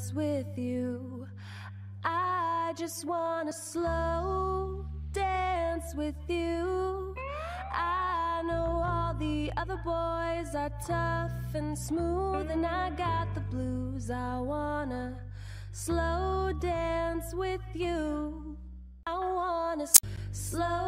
dance with you. I just wanna slow dance with you. I know all the other boys are tough and smooth, and I got the blues. I wanna slow dance with you. I wanna slow.